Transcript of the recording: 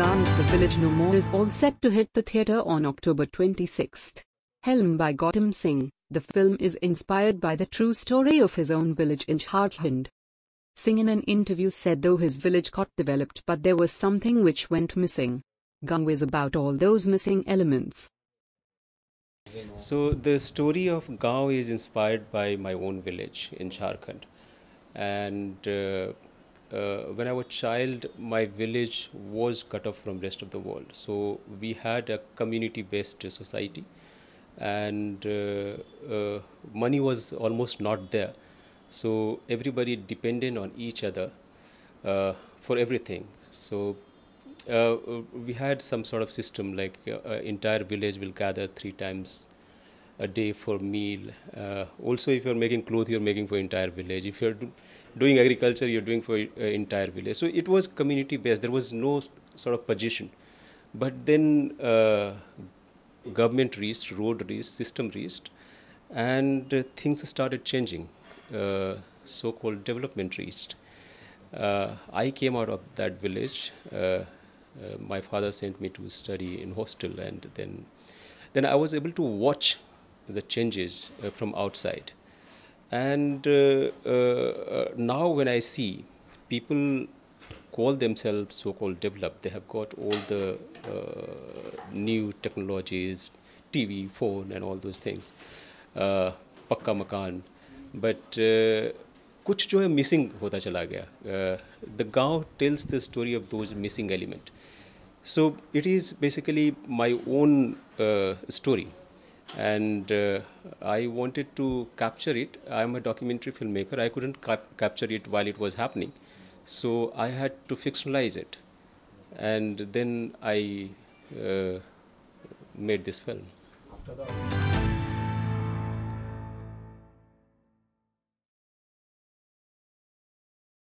Gaon The Village No More is all set to hit the theatre on October 26th. Helmed by Gautam Singh, the film is inspired by the true story of his own village in Jharkhand. Singh in an interview said though his village got developed but there was something which went missing. Gaon is about all those missing elements. So the story of Gaon is inspired by my own village in Jharkhand, and uh, uh, when I was a child, my village was cut off from rest of the world. So we had a community-based society, and uh, uh, money was almost not there. So everybody depended on each other uh, for everything. So uh, we had some sort of system like uh, entire village will gather three times a day for meal. Uh, also, if you're making clothes, you're making for entire village. If you're do, doing agriculture, you're doing for uh, entire village. So it was community based. There was no sort of position. But then uh, government reached, road reached, system reached, and uh, things started changing. Uh, so-called development reached. Uh, I came out of that village. my father sent me to study in hostel, and then then I was able to watch the changes uh, from outside. And uh, uh, now, when I see people call themselves so-called developed, they have got all the new technologies, TV, phone, and all those things, pakka makan, but कुछ जो है missing होता चला गया the गांव tells the story of those missing element so it is basically my own story and uh, I wanted to capture it. I'm a documentary filmmaker. I couldn't cap capture it while it was happening, so I had to fictionalize it, and then I uh, made this film.